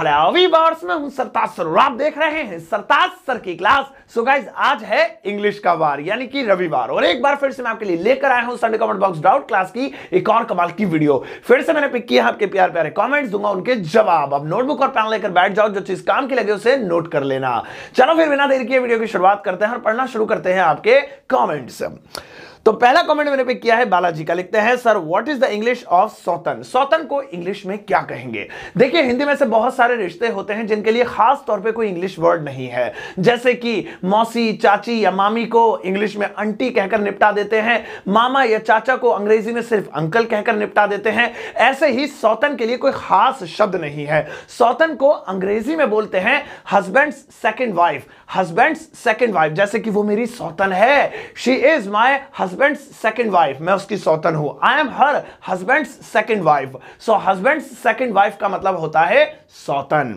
Hello viewers मैं हूँ सरताज sir आप देख रहे हैं सरताज सर की क्लास। सो गाइस आज है इंग्लिश का वार, यानी कि रविवार। और एक बार फिर से मैं आपके लिए लेकर आया हूँ Sunday comment box doubt class की एक और कमाल की वीडियो फिर से मैंने पिक किया आपके प्यार प्यारे कमेंट्स दूँगा उनके जवाब। अब नोटबुक और पेन लेकर बैठ जाओ, जो चीज़ काम की लगे उसे नोट कर लेना। चलो फिर बिना देर किए वीडियो की शुरुआत करते हैं और पढ़ना शुरू करते हैं आपके कॉमेंट्स तो पहला कमेंट मैंने पे किया है, बालाजी का। लिखते हैं, sir what is the English of सौतन सौतन को इंग्लिश में क्या कहेंगे? देखिए, हिंदी में से बहुत सारे रिश्ते होते हैं जिनके लिए खास तौर पे कोई इंग्लिश वर्ड नहीं है। जैसे कि मौसी, चाची या मामी को इंग्लिश में अंटी कहकर निपटा देते हैं, मामा या चाचा को अंग्रेज़ी में सिर्फ़ अंकल कहकर निपटा देते हैं। ऐसे ही सौतन के लिए कोई खास शब्द नहीं है। सौतन को अंग्रेज़ी में बोलते हैं husband second wife husband second wife जैसे कि वो मेरी सौतन है। She is my husband second wife मैं उसकी सौतन हूँ। I am her husband second wife so husband second wife का मतलब होता है सौतन।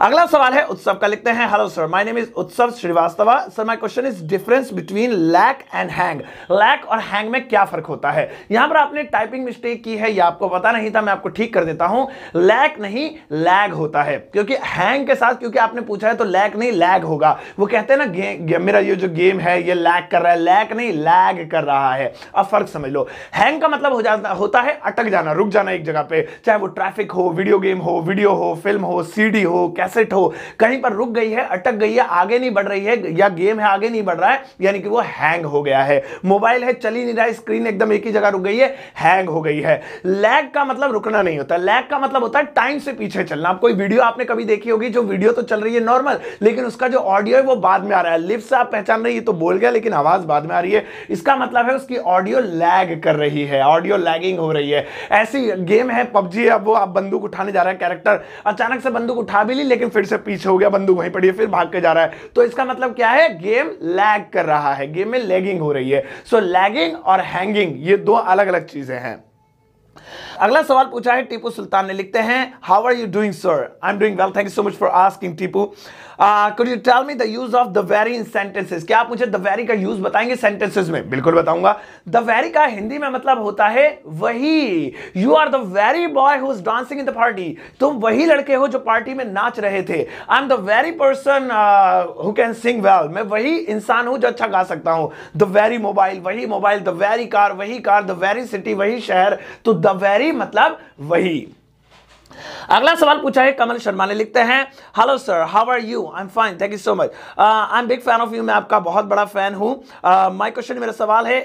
अगला सवाल है उत्सव का, लिखते हैं hello sir my name is Utsav Srivastava sir my question is difference between lag and hang lag और हैंग में क्या फ़र्क होता है? यहाँ पर आपने टाइपिंग मिस्टेक की है, या आपको पता नहीं था, मैं आपको ठीक कर देता हूँ। लैक नहीं लैग होता है। क्योंकि हैंग के साथ, क्योंकि आपने पूछा है तो लैक नहीं लैग होगा। वो कहते हैं ना मेरा ये जो गेम है, ये लैग कर रहा है। लैक नहीं लैग कर रहा है। अब फ़र्क समझ लो। हैंग का मतलब हो जाता, होता है अटक जाना, रुक जाना एक जगह पे। चाहे वो ट्रैफ़िक हो वीडियो गेम हो वीडियो हो फ़िल्म हो सीडी हो कैसेट हो, कहीं पर रुक गई है, अटक गई है, आगे नहीं बढ़ रही है, या गेम है, आगे नहीं बढ़ रहा है, यानी कि वो हैंग हो गया है। मोबाइल है, चली नहीं रहा है स्क्रीन एकदम एक ही जगह रुक गई है हैंग हो गई है। लैग का मतलब रुकना नहीं होता। लैग का मतलब होता है टाइम से पीछे चलना। आप कोई वीडियो आपने कभी देखी होगी, जो वीडियो तो चल रही है नॉर्मल लेकिन उसका जो ऑडियो है, वो बाद में आ रहा है। लिफ्ट से आप पहचान रही है तो बोल गया, लेकिन आवाज़ बाद में आ रही है। इसका मतलब है उसकी ऑडियो लैग कर रही है ऑडियो लैगिंग हो रही है। ऐसी गेम है पबजी अब वो आप बंदूक उठाने जा रहा है कैरेक्टर अचानक से बंदूक उठा भी ली, लेकिन फिर से पीछे हो गया, बंदूक वहीं पड़ी है, फिर भाग के जा रहा है। तो इसका मतलब क्या है? गेम लैग कर रहा है गेम में लैगिंग हो रही है। सो लैगिंग और हैंगिंग ये दो अलग अलग चीज़ें हैं। अगला सवाल पूछा है टीपू सुल्तान ने। लिखते हैं how are you doing sir I am doing well thank you so much for asking Tipu could you tell me the use of the very in sentences क्या आप मुझे द वेरी का यूज़ बताएँगे सेंटेंसेस में? बिल्कुल बताऊँगा। The very का हिंदी में मतलब होता है, वही। You are the very boy who is dancing in the party तुम वही लड़के हो जो पार्टी में नाच रहे थे। I am the very person who can sing well मैं वही इंसान हूँ जो अच्छा गा सकता हूँ। द वेरी मोबाइल वही मोबाइल द वेरी कार वही कार द वेरी सिटी वही शहर। तो द वेरी मतलब वही। अगला सवाल पूछा है कमल शर्मा ने लिखते हैं hello sir how are you I am fine thank you so much I am big fan of you मैं आपका बहुत बड़ा फ़ैन हूँ। माय क्वेश्चन मेरा सवाल है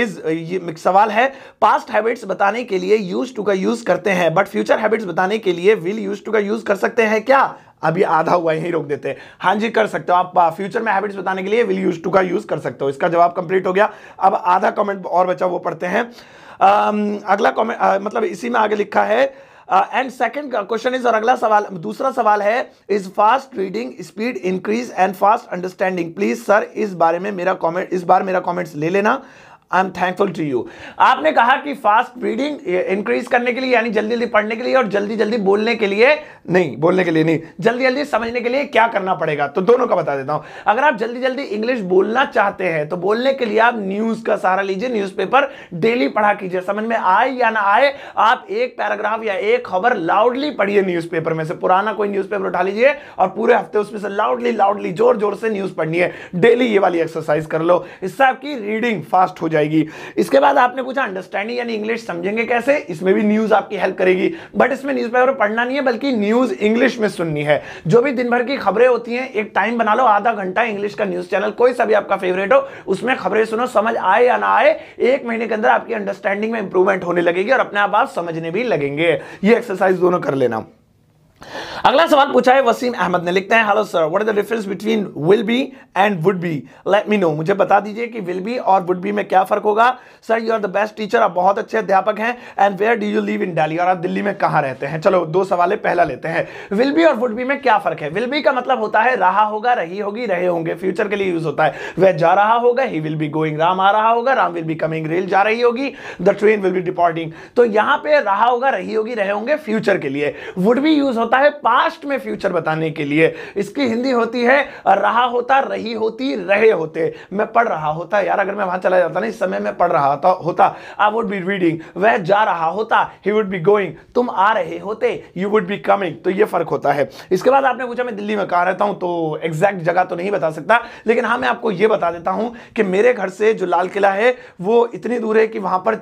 इज़ uh, ये सवाल है पास्ट हैबिट्स बताने के लिए यूज़ टू का यूज़ करते हैं बट फ्यूचर हैबिट्स बताने के लिए विल यूज़ टू का यूज़ कर सकते हैं क्या? अभी आधा हुआ यही रोक देते हैं। हाँ जी कर सकते हो। आप फ्यूचर में हैबिट्स बताने के लिए विल यूज़ टू का यूज़ कर सकते हो। इसका जवाब कंप्लीट हो गया। अब आधा कमेंट और बचा वो पढ़ते हैं। अगला कमेंट uh, मतलब इसी में आगे लिखा है एंड सेकंड क्वेश्चन इज़ और अगला सवाल दूसरा सवाल है is fast reading speed increase and fast understanding please sir इस बारे में मेरा कमेंट इस बार मेरा कमेंट्स ले लेना। I am thankful to you आपने कहा कि फास्ट रीडिंग इंक्रीज करने के लिए, यानी जल्दी जल्दी पढ़ने के लिए और जल्दी जल्दी बोलने के लिए नहीं, बोलने के लिए नहीं। जल्दी जल्दी समझने के लिए क्या करना पड़ेगा? तो दोनों का बता देता हूँ। अगर आप जल्दी जल्दी इंग्लिश बोलना चाहते हैं तो बोलने के लिए आप न्यूज़ का सहारा लीजिए न्यूज़पेपर डेली पढ़ा कीजिए। समझ में आए या ना आए, आप एक पैराग्राफ या एक खबर लाउडली पढ़िए न्यूज़पेपर में से। पुराना कोई न्यूज़पेपर उठा लीजिए और पूरे हफ़्ते उसमें से लाउडली लाउडली ज़ोर ज़ोर से न्यूज़ पढ़नी है। डेली ये वाली एक्सरसाइज कर लो। इससे आपकी रीडिंग फास्ट हो जाएगी। इसके बाद आपने पूछा अंडरस्टैंडिंग यानी इंग्लिश समझेंगे कैसे? इसमें भी न्यूज़ आपकी हेल्प करेगी। बट इसमें न्यूज़पेपर पढ़ना नहीं है, बल्कि न्यूज़ इंग्लिश में सुननी है। जो भी दिन भर की खबरें होती हैं, एक टाइम बना लो, आधा घंटा इंग्लिश का न्यूज़ चैनल कोई सा भी आपका फेवरेट हो, उसमें खबरें सुनो, समझ आए या ना आए, एक महीने के अंदर आपकी अंडरस्टैंडिंग में इंप्रूवमेंट होने लगेगी और अपने आप आप समझने भी लगेंगे। ये एक्सरसाइज दोनों कर लेना। अगला सवाल पूछा है वसीम अहमद ने। लिखते हैं hello sir what is the difference between will be and would be let me know मुझे बता दीजिए कि विल बी और वुड बी में क्या फ़र्क होगा। Sir you are the best teacher आप बहुत अच्छे अध्यापक हैं। And where do you live in Delhi और आप दिल्ली में कहाँ रहते हैं? चलो, दो सवाल पहला लेते हैं। विल बी और वुड बी में क्या फ़र्क है? विल बी का मतलब होता है, रहा होगा, रही होगी, रहे होंगे। फ्यूचर के लिए यूज़ होता है। वह जा रहा होगा he will be going Ram आ रहा होगा, Ram will be coming rail जा रही होगी the train will be departing तो यहाँ पे रहा होगा, रही होगी, रहे होंगे फ्यूचर के लिए। वुड बी यूज़ है पास्ट में फ्यूचर बताने के लिए। इसकी हिंदी होती है, रहा होता, रही होती, रहे होते। मैं पढ़ रहा होता, यार अगर मैं वहाँ चला जाता ना, इस समय मैं पढ़ रहा था होता आई वुड बी रीडिंग वह जा रहा होता ही वुड बी गोइंग तुम आ रहे होते यू वुड बी कमिंग तो ये फ़र्क होता है। इसके बाद आपने पूछा, मैं दिल्ली में कहा रहता हूँ? तो एग्जैक्ट जगह तो नहीं बता सकता, लेकिन हाँ मैं आपको ये बता देता हूँ कि मेरे घर से जो लाल किला है, वो इतनी दूर है कि वहाँ पर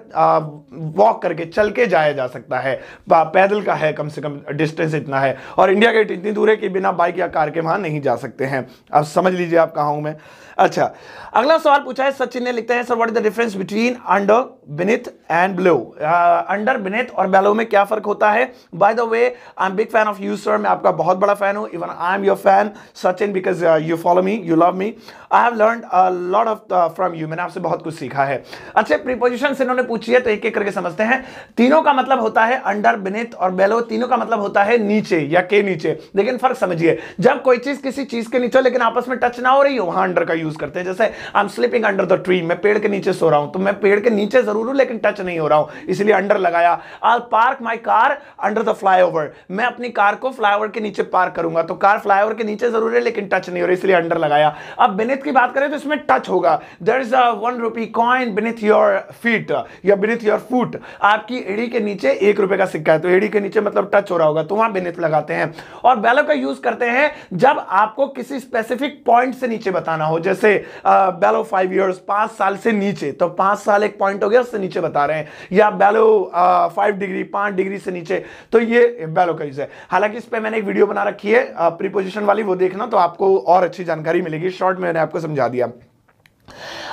वॉक करके चल के जाया जा सकता है। पैदल का है कम से कम डिस्टेंस इतना। है। और इंडिया गेट इतनी दूर है कि बिना बाइक या कार के वहाँ नहीं जा सकते हैं। अब समझ लीजिए आप कहा हूँ मैं। अच्छा अगला सवाल पूछा है, सचिन ने लिखता है sir what is the difference between under beneath and below under beneath और बेलो में क्या फ़र्क होता है? By the way I am big fan of you sir मैं आपका बहुत बड़ा फ़ैन हूँ. Even I am your fan Sachin because you follow me you love me I have learn lot of from you मैंने आपसे बहुत कुछ सीखा है. अच्छे प्रीपोजिशन इन्होंने पूछी है तो एक एक करके समझते हैं. तीनों का मतलब होता है अंडर बिनिथ और बेलो तीनों का मतलब होता है नीचे या के नीचे. लेकिन फ़र्क समझिए, जब कोई चीज़ किसी चीज़ के नीचे लेकिन आपस में टच ना हो रही हो, वहाँ अंडर का यूज़ करते हैं। जैसे I am sleeping under the tree मैं पेड़ के नीचे सो रहा हूँ तो मैं पेड़ के नीचे ज़रूर हूँ, लेकिन टच नहीं हो रहा हूँ, इसलिए अंडर लगाया। I park my car under the flyover मैं अपनी कार को फ्लाईओवर के नीचे पार्क करूँगा तो कार फ्लाईओवर के नीचे ज़रूर है, लेकिन टच नहीं हो रहा, इसलिए अंडर लगाया। अब बिनित की बात करें तो इसमें टच होगा। There is a one rupee coin beneath your feet या बिनिथ योर फुट आपकी एड़ी के नीचे एक रुपए का सिक्का है तो एड़ी के नीचे मतलब टच हो रहा होगा तो वहाँ बिनिथ लगाते हैं। और बैलो का यूज़ करते हैं, जब आपको किसी स्पेसिफिक पॉइंट से नीचे बताना हो, जैसे बैलो फाइव ईयर्स पाँच साल से नीचे। तो पाँच साल एक पॉइंट हो गया, उससे नीचे बता रहे हैं। या बेलो फाइव डिग्री पाँच डिग्री से नीचे। तो ये बेलो करीज है। हालाँकि इस पर मैंने एक वीडियो बना रखी है प्रीपोजिशन वाली, वो देखना तो आपको और अच्छी जानकारी मिलेगी। शॉर्ट में मैंने आपको समझा दिया।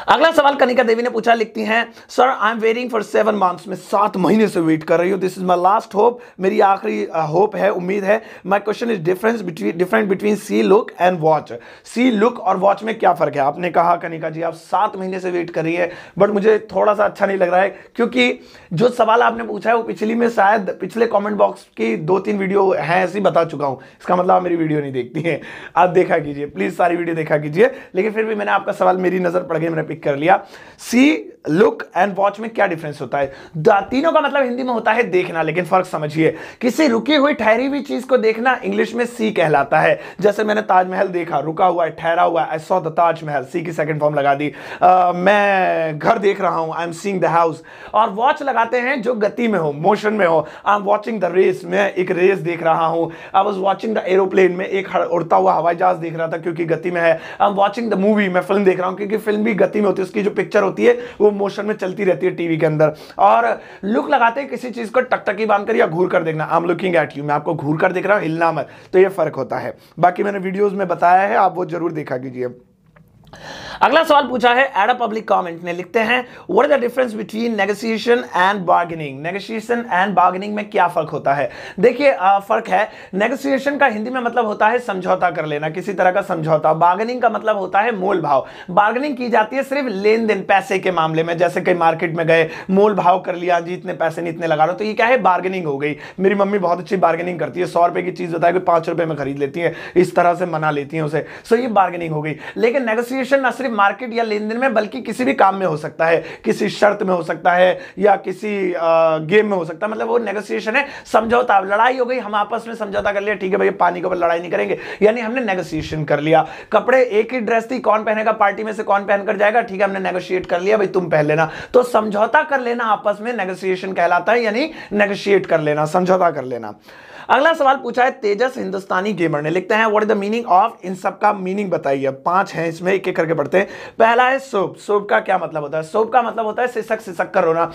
अगला सवाल कनिका देवी ने पूछा, लिखती हैं sir I am waiting for seven months में सात महीने से वेट कर रही हूँ. This is my last hope मेरी आखिरी होप है, उम्मीद है. My question is difference between different between see look and watch see look और वॉच में क्या फ़र्क है? आपने कहा, कनिका जी, आप सात महीने से वेट कर रही है बट मुझे थोड़ा सा अच्छा नहीं लग रहा है, क्योंकि जो सवाल आपने पूछा है, वो पिछली में शायद, पिछले कॉमेंट बॉक्स की दो तीन वीडियो है, ऐसी बता चुका हूँ. इसका मतलब आप मेरी वीडियो नहीं देखती है. आप देखा कीजिए प्लीज़ सारी वीडियो देखा कीजिए. लेकिन फिर भी मैंने आपका सवाल मेरी नज़र पड़ गई, मैंने पिक कर लिया। सी लुक एंड वॉच में क्या डिफरेंस होता है? तीनों का मतलब हिंदी में होता है देखना लेकिन फ़र्क समझिए। किसी रुकी हुई ठहरी हुई चीज़ को देखना इंग्लिश में सी कहलाता है। जैसे मैंने ताजमहल देखा रुका हुआ है ठहरा हुआ है I saw the Taj Mahal. See की सेकंड फॉर्म लगा दी। आ, मैं घर देख रहा हूँ I am seeing the house और वॉच लगाते हैं जो गति में हो मोशन में हो। I am watching the race मैं एक रेस देख रहा हूँ। I was watching the aeroplane में एक उड़ता हुआ हवाई जहाज़ देख रहा था क्योंकि गति में है। I am watching the movie मैं फ़िल्म देख रहा हूँ क्योंकि फ़िल्म भी गति में होती है। उसकी जो पिक्चर होती है वो मोशन में चलती रहती है टीवी के अंदर। और लुक लगाते हैं किसी चीज़ को टकटकी बांधकर या घूर कर देखना। आम लुकिंग एट यू मैं आपको घूर कर देख रहा हूँ, हिलना मत। तो ये फ़र्क होता है। बाकी मैंने वीडियोज़ में बताया है, आप वो ज़रूर देखा कीजिए। अगला सवाल पूछा है एड अ पब्लिक कमेंट ने लिखते हैं what is the difference between negotiation and bargaining negotiation and bargaining में क्या फ़र्क होता है? देखिए फ़र्क है नेगोशिएशन का हिंदी में मतलब होता है समझौता कर लेना, किसी तरह का समझौता। बार्गेनिंग का मतलब होता है मोल भाव। बार्गेनिंग की जाती है सिर्फ़ लेन देन पैसे के मामले में, जैसे कहीं मार्केट में गए, मोल भाव कर लिया, जी, इतने पैसे नहीं, इतने लगा लो तो ये क्या है? बार्गेनिंग हो गई। मेरी मम्मी बहुत अच्छी बार्गेनिंग करती है, सौ रुपए की चीज़ बताए पाँच रुपए में खरीद लेती है, इस तरह से मना लेती है उसे। सो ये बार्गेनिंग हो गई। लेकिन नेगोशिएशन न सिर्फ़ मार्केट या लेन देन में, बल्कि किसी भी काम में हो सकता है। किसी शर्त में हो सकता है या किसी गेम में हो सकता है। मतलब वो नेगोशिएशन है। समझौता लड़ाई हो गई, हम आपस में समझौता कर लिया, ठीक है भैया पानी के ऊपर लड़ाई नहीं करेंगे। यानी हमने नेगोशिएशन कर लिया। कपड़े एक ही ड्रेस थी, कौन पहनेगा? पार्टी में से कौन पहनकर जाएगा? ठीक है, हमने नेगोशिएट कर लिया, भाई, तुम पहन लेना। तो समझौता कर लेना आपस में नेगोशिएशन कहलाता है, यानी नेगोशिएट कर लेना, समझौता कर लेना। अगला सवाल पूछा है तेजस हिंदुस्तानी गेमर ने। लिखते हैं what is the meaning of इन सब का मीनिंग बताइए? पाँच है इसमें एक एक करके पढ़ते हैं। पहला है सोप। सोप का क्या मतलब होता है? सोप का मतलब होता है सिसक सिसक कर रोना।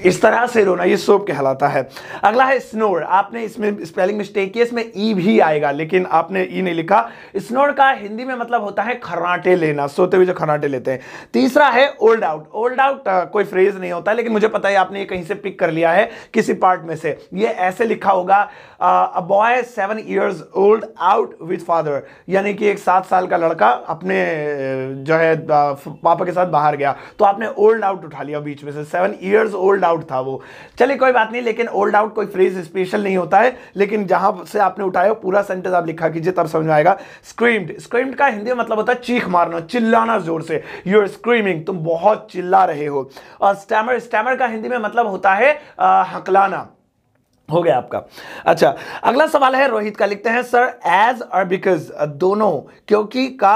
इस तरह से रोना, ये सोप कहलाता है। अगला है स्नोर। आपने इसमें स्पेलिंग मिस्टेक की इसमें ई भी आएगा, लेकिन आपने ई नहीं लिखा। स्नोर का हिंदी में मतलब होता है खर्राटे लेना, सोते हुए जो खर्राटे लेते हैं। तीसरा है ओल्ड आउट ओल्ड आउट कोई फ्रेज नहीं होता, लेकिन मुझे पता है आपने ये कहीं से पिक कर लिया है, किसी पार्ट में से। ये ऐसे लिखा होगा, a boy seven years old out with father यानी कि एक सात साल का लड़का अपने जो है पापा के साथ बाहर गया। तो आपने ओल्ड आउट उठा लिया बीच में से। सेवन ईयर्स ओल्ड आउट था वो। चलिए, कोई बात नहीं, लेकिन ओल्ड आउट कोई फ्रेज स्पेशल नहीं होता है। लेकिन जहाँ से आपने उठाया, पूरा सेंटेंस आप लिखा कीजिए, तब समझ में आएगा। स्क्रीम्ड स्क्रीम्ड का हिंदी मतलब होता है चीख मारना, चिल्लाना ज़ोर से। यू आर स्क्रीमिंग तुम बहुत चिल्ला रहे हो। और स्टैमर स्टैमर का हिंदी में मतलब होता है हकलाना। हो गया आपका। अच्छा अगला सवाल है रोहित का, लिखते हैं सर एज और बिकॉज़ दोनों क्योंकि का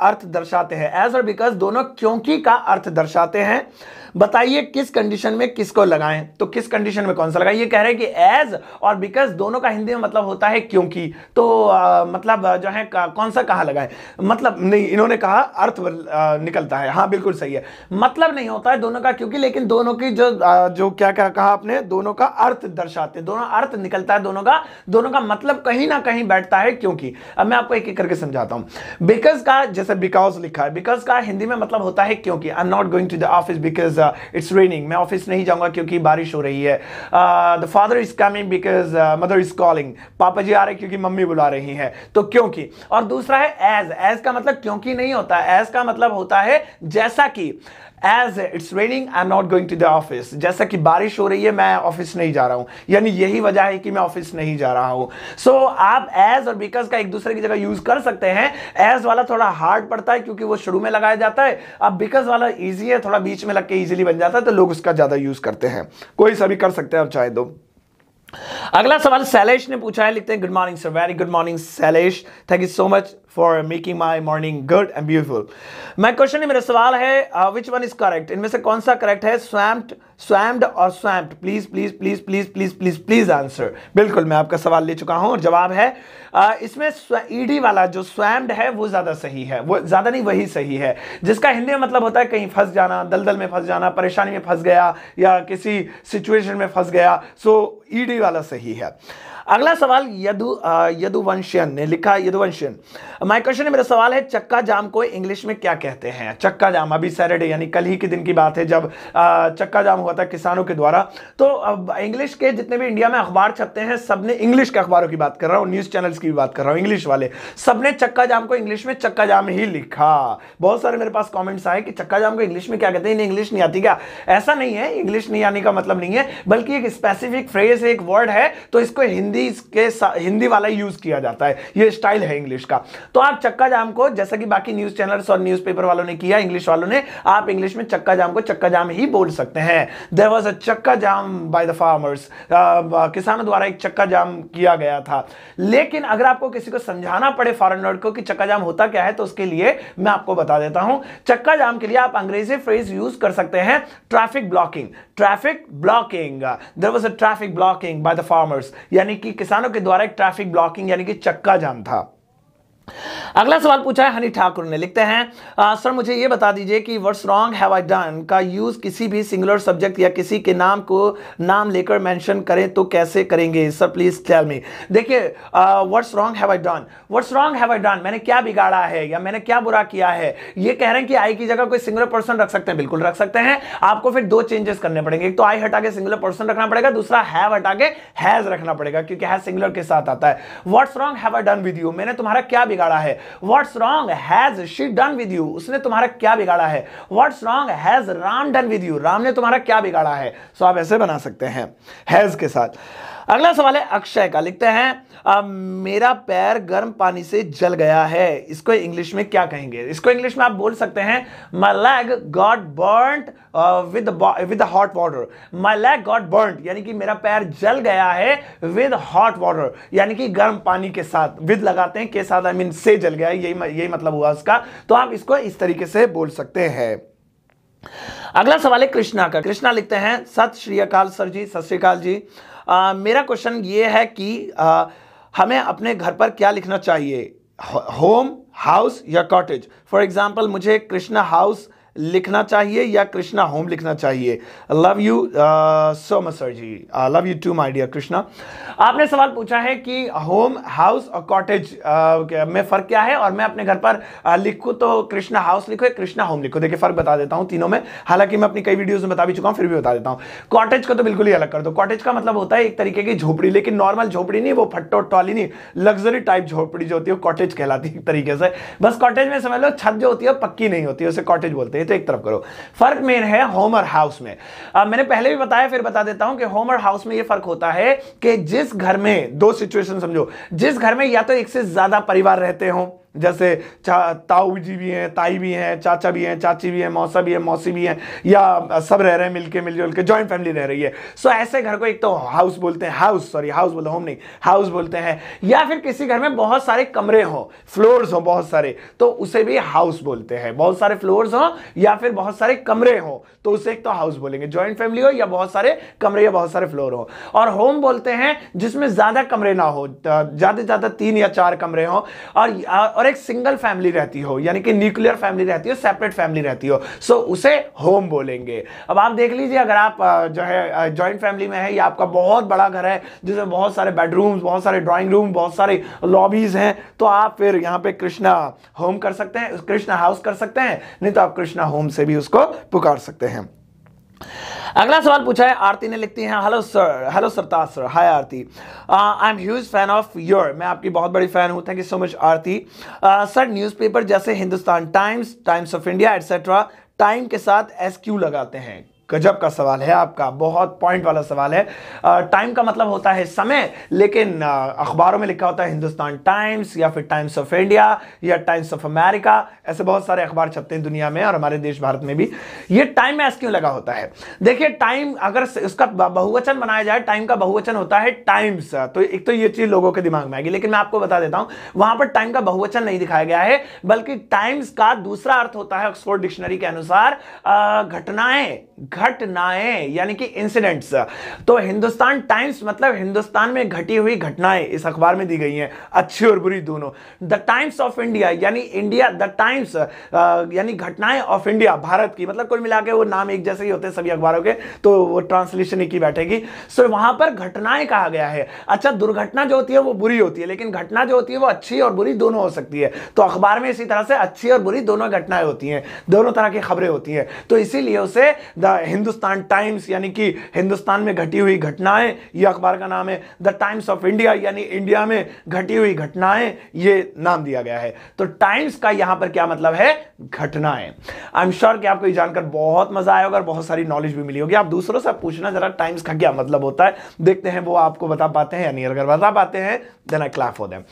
अर्थ दर्शाते हैं। एज और बिकॉज़ दोनों क्योंकि का अर्थ दर्शाते हैं। बताइए किस कंडीशन में किसको लगाएँ? तो किस कंडीशन में कौन सा लगाएँ? ये कह रहे हैं कि एज और बिकॉज़ दोनों का हिंदी में मतलब होता है क्योंकि। तो आ, मतलब जो है कौन सा कहा लगाएँ? मतलब नहीं इन्होंने कहा अर्थ आ, निकलता है। हाँ बिल्कुल सही है। मतलब नहीं होता है दोनों का क्योंकि लेकिन दोनों की जो आ, जो क्या क्या कहा आपने? दोनों का अर्थ दर्शाते दोनों अर्थ निकलता है दोनों का। दोनों का मतलब कहीं ना कहीं बैठता है क्योंकि। अब मैं आपको एक एक करके समझाता हूँ। बिकॉज़ का जैसे बिकॉज़ लिखा है। बिकॉज़ का हिंदी में मतलब होता है क्योंकि। I am not going to the office because it's raining मैं ऑफ़िस नहीं जाऊँगा क्योंकि बारिश हो रही है। The father is coming because mother is calling पापा जी आ रहे क्योंकि मम्मी बुला रही है। तो क्योंकि और दूसरा है एज एज का मतलब क्योंकि नहीं होता? एज का मतलब होता है जैसा कि as it's raining I am not going to the office जैसा कि बारिश हो रही है मैं ऑफ़िस नहीं जा रहा हूँ। यानी यही वजह है कि मैं ऑफ़िस नहीं जा रहा हूँ। सो so, आप एज और बिकॉज़ का एक दूसरे की जगह यूज़ कर सकते हैं। एज वाला थोड़ा हार्ड पड़ता है क्योंकि वो शुरू में लगाया जाता है। अब बिकॉज़ वाला ईजी है थोड़ा बीच में लग के ईजिली बन जाता है तो लोग उसका ज़्यादा यूज़ करते हैं। कोई सा भी कर सकते हैं आप चाहे दो अगला सवाल सैलेश ने पूछा है लिखते हैं good morning sir very good morning Sailesh thank you so much for making my morning good and beautiful मैं क्वेश्चन मेरा सवाल है विच वन इज़ करेक्ट इनमें से कौन सा करेक्ट है? स्वैम्ड स्वैम्ड और swamped please please please please please please please answer बिल्कुल मैं आपका सवाल ले चुका हूँ और जवाब है uh, इसमें ईडी वाला जो स्वैम्ड है वो ज़्यादा सही है। वो ज़्यादा नहीं वही सही है। जिसका हिंदी में मतलब होता है कहीं फंस जाना दलदल में फंस जाना परेशानी में फंस गया या किसी सिचुएशन में फंस गया सो ईडी वाला सही है। अगला सवाल यदु यदुवंशियन ने लिखा यदुवंशियन। माय क्वेश्चन मेरा सवाल है चक्का जाम को इंग्लिश में क्या कहते हैं? चक्का जाम अभी सैटरडे यानी कल ही के दिन की बात है जब आ, चक्का जाम हुआ था किसानों के द्वारा। तो अब इंग्लिश के जितने भी इंडिया में अखबार छपते हैं, सबने इंग्लिश के अखबारों की बात कर रहा हूँ न्यूज़ चैनल्स की भी बात कर रहा हूँ इंग्लिश वाले। सबने चक्का जाम को इंग्लिश में चक्का जाम ही लिखा। बहुत सारे मेरे पास कॉमेंट्स आए कि चक्का जाम को इंग्लिश में क्या कहते हैं? इंग्लिश नहीं आती क्या? ऐसा नहीं है इंग्लिश नहीं आने का मतलब नहीं है, बल्कि एक स्पेसिफिक फ्रेज एक वर्ड है तो इसको हिंदी के हिंदी वाला यूज़ किया जाता है। ये स्टाइल है इंग्लिश का। तो आप चक्का जाम को, जैसा कि बाकी न्यूज़ चैनल्स और न्यूज़पेपर वालों ने किया इंग्लिश वालों ने, आप इंग्लिश में चक्का जाम को चक्का जाम ही बोल सकते हैं। देर वॉज़ अ चक्का जाम बाय द फार्मर्स किसानों द्वारा एक चक्का जाम किया गया था। लेकिन अगर आपको किसी को समझाना पड़े फॉरनर को कि चक्का जाम होता क्या है तो उसके लिए मैं आपको बता देता हूँ। चक्का जाम के लिए आप अंग्रेज़ी फ्रेज यूज़ कर सकते हैं traffic blocking traffic blocking there was a traffic blocking by the farmers यानी कि किसानों के द्वारा एक ट्रैफ़िक ब्लॉकिंग यानी कि चक्का जाम था। अगला सवाल पूछा है हनी ठाकुर ने लिखते हैं आ, सर मुझे ये बता दीजिए कि what's wrong have I done का यूज़ किसी भी सिंगुलर सब्जेक्ट या किसी के नाम को नाम लेकर मेंशन करें तो कैसे करेंगे? सर प्लीज़ टेल मी देखिए what's wrong have I done what's wrong have I done मैंने क्या बिगाड़ा है या मैंने क्या बुरा किया है? ये कह रहे हैं कि आई की जगह कोई सिंगुलर पर्सन रख सकते हैं। बिल्कुल रख सकते हैं। आपको फिर दो चेंजेस करने पड़ेंगे। एक तो आई हटा के सिंगुलर पर्सन रखना पड़ेगा दूसरा हैव हटा के हैज़ रखना पड़ेगा क्योंकि हैज़ सिंगुलर के साथ आता है। What's wrong have I done with you मैंने तुम्हारा क्या बिगाड़ा है। What's wrong has she done with you उसने तुम्हारा क्या बिगाड़ा है? What's wrong has Ram done with you Ram ने तुम्हारा क्या बिगाड़ा है? सो आप ऐसे बना सकते हैं। हैज़ के साथ। अगला सवाल है अक्षय का। लिखते हैं अब मेरा पैर गर्म पानी से जल गया है। इसको इंग्लिश में क्या कहेंगे? इसको इंग्लिश में आप बोल सकते हैं my leg got burn with with hot water my leg got burn यानी कि मेरा पैर जल गया है विद हॉट वाटर यानी कि गर्म पानी के साथ। विद लगाते हैं के साथ आई I मीन mean, से जल गया यही यही मतलब हुआ उसका। तो आप इसको इस तरीके से बोल सकते हैं। अगला सवाल है कृष्णा का। कृष्णा लिखते हैं सत श्री अकाल सर जी सत श्रीकाल जी। आ, मेरा क्वेश्चन ये है कि आ, हमें अपने घर पर क्या लिखना चाहिए? होम हाउस या कॉटेज फॉर एग्ज़ाम्पल मुझे कृष्णा हाउस लिखना चाहिए या कृष्णा होम लिखना चाहिए? Love you so much sir ji love you too my dear Krishna आपने सवाल पूछा है कि होम हाउस और कॉटेज uh, में फ़र्क क्या है? और मैं अपने घर पर uh, लिखूं तो कृष्णा हाउस लिखो या कृष्णा होम लिखो? देखिए फ़र्क बता देता हूँ तीनों में। हालाँकि मैं अपनी कई वीडियोस में बता भी चुका हूँ फिर भी बता देता हूँ। कॉटेज को तो बिल्कुल ही अलग कर दो। कॉटेज का मतलब होता है एक तरीके की झोपड़ी लेकिन नॉर्मल झोपड़ी नहीं वो फट्टो टॉली नहीं लग्जरी टाइप झोपड़ी जो होती है कॉटेज कहलाती है एक तरीके से। बस कॉटेज में समझ लो छत जो होती है पक्की नहीं होती है उसे कॉटेज बोलते हैं। ये तो एक तरफ़ करो। फ़र्क मेन है होमर हाउस में। अब मैंने पहले भी बताया, फिर बता देता हूँ कि होमर हाउस में ये फ़र्क होता है कि जिस घर में, दो सिचुएशन समझो, जिस घर में या तो एक से ज़्यादा परिवार रहते हो जैसे ताऊ जी भी हैं ताई भी हैं चाचा भी हैं चाची भी हैं मौसा भी है मौसी भी हैं या सब रह रहे हैं मिलके मिलजुल के जॉइंट फैमिली रह रही है। सो so, ऐसे घर को एक तो हाउस बोलते हैं हाउस सॉरी हाउस बोलते होम नहीं हाउस बोलते हैं। या फिर किसी घर में बहुत सारे कमरे हो फ्लोर्स हो बहुत सारे तो उसे भी हाउस बोलते हैं। बहुत सारे फ्लोर्स हो या फिर बहुत सारे कमरे हो तो उसे एक तो हाउस बोलेंगे। ज्वाइंट फैमिली हो या बहुत सारे कमरे या बहुत सारे फ्लोर हो। और होम बोलते हैं जिसमें ज़्यादा कमरे ना हो ज़्यादा से ज़्यादा तीन या चार कमरे हो। और और एक सिंगल फैमिली रहती हो, यानी कि न्यूक्लियर फैमिली रहती हो, सेपरेट फैमिली रहती हो, सो उसे होम बोलेंगे। अब आप देख लीजिए, अगर आप जो है ज्वाइंट फैमिली में है, या आपका बहुत बड़ा घर है, जिसमें बहुत सारे बेडरूम्स बहुत सारे ड्राइंग रूम बहुत सारे लॉबीज हैं तो आप फिर यहाँ पे कृष्णा होम कर सकते हैं, कृष्णा हाउस कर सकते हैं, नहीं तो आप कृष्णा होम से भी उसको पुकार सकते हैं। अगला सवाल पूछा है, आरती ने लिखती हैं hello sir hello Sartaj sir hi Aarti. I am huge fan of your मैं आपकी बहुत बड़ी फ़ैन हूँ. Thank you so much Aarti. Sir newspaper जैसे Hindustan Times Times of India etcetera time के साथ एस क्यू लगाते हैं। गजब का सवाल है आपका, बहुत पॉइंट वाला सवाल है। टाइम का मतलब होता है समय, लेकिन अखबारों में लिखा होता है हिंदुस्तान टाइम्स या फिर टाइम्स ऑफ़ इंडिया या टाइम्स ऑफ़ अमेरिका ऐसे बहुत सारे अखबार छपते हैं दुनिया में और हमारे देश भारत में भी। ये टाइम में क्यों लगा होता है? देखिए टाइम अगर उसका बहुवचन बनाया जाए टाइम का बहुवचन होता है टाइम्स तो एक तो ये चीज़ लोगों के दिमाग में आएगी, लेकिन मैं आपको बता देता हूँ, वहाँ पर टाइम का बहुवचन नहीं दिखाया गया है, बल्कि टाइम्स का दूसरा अर्थ होता है ऑक्सफोर्ड डिक्शनरी के अनुसार घटनाएँ घटनाएँ, यानी कि इंसिडेंट्स तो हिंदुस्तान टाइम्स मतलब हिंदुस्तान में घटी हुई घटनाएँ इस अखबार में दी गई हैं, अच्छी और बुरी दोनों। द टाइम्स ऑफ़ इंडिया यानी इंडिया द टाइम्स यानी घटनाएँ ऑफ़ इंडिया भारत की मतलब कुल मिला वो नाम एक जैसे ही होते हैं सभी अखबारों के तो वो ट्रांसलेशन एक ही बैठेगी। सो वहाँ पर घटनाएँ कहा गया है। अच्छा दुर्घटना जो होती है वो बुरी होती है, लेकिन घटना जो होती है वो अच्छी और बुरी दोनों हो सकती है। तो अखबार में इसी तरह से अच्छी और बुरी दोनों घटनाएँ होती हैं, दोनों तरह की खबरें होती हैं। तो इसीलिए उसे द हिंदुस्तान टाइम्स, यानी कि हिंदुस्तान में घटी हुई घटनाएँ, ये अखबार का नाम है, द टाइम्स ऑफ़ इंडिया, यानी इंडिया में घटी हुई घटनाएँ, ये नाम दिया गया है। तो टाइम्स का यहाँ पर क्या मतलब है? घटनाएँ। आई एम श्योर कि आपको जानकर बहुत मज़ा आएगा और बहुत सारी नॉलेज भी मिली होगी। आप दूसरों से पूछना जरा, टाइम्स का क्या मतलब होता है? देखते हैं, वो आपको बता पाते हैं या नहीं। अगर बता पाते हैं then I clap for them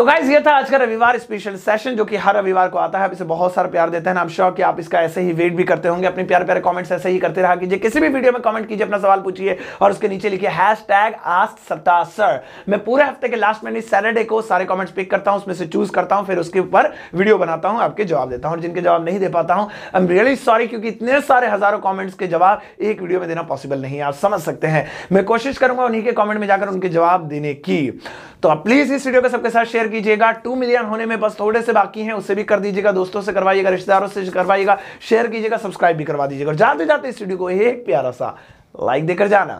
तो गाइज़ ये था आज का रविवार स्पेशल सेशन जो कि हर रविवार को आता है। आप इसे बहुत सारा प्यार देते हैं श्योर कि आप इसका ऐसे ही वेट भी करते होंगे। अपने प्यार प्यारे कमेंट्स ऐसे ही करते रहा कीजिए। किसी भी वीडियो में कमेंट कीजिए, अपना सवाल पूछिए और उसके नीचे लिखिए हैश टैग सर मैं पूरे हफ़्ते के लास्ट में सैटरडे को सारे कॉमेंट्स पिक करता हूँ, उसमें से चूज़ करता हूँ, फिर उसके ऊपर वीडियो बनाता हूँ, आपके जवाब देता हूँ जिनके जवाब नहीं दे पाता हूँ आई एम रियली सॉरी क्योंकि इतने सारे हज़ारों कॉमेंट्स के जवाब एक वीडियो में देना पॉसिबल नहीं आप समझ सकते हैं। मैं कोशिश करूँगा उन्हीं के कॉमेंट में जाकर उनके जवाब देने की। तो आप प्लीज़ इस वीडियो को सबके साथ शेयर कीजिएगा। टू मिलियन होने में बस थोड़े से बाकी हैं, उससे भी कर दीजिएगा, दोस्तों से करवाइएगा, रिश्तेदारों से करवाइएगा शेयर कीजिएगा सब्सक्राइब भी करवा दीजिएगा। जाते जाते इस वीडियो को एक प्यारा सा लाइक देकर जाना।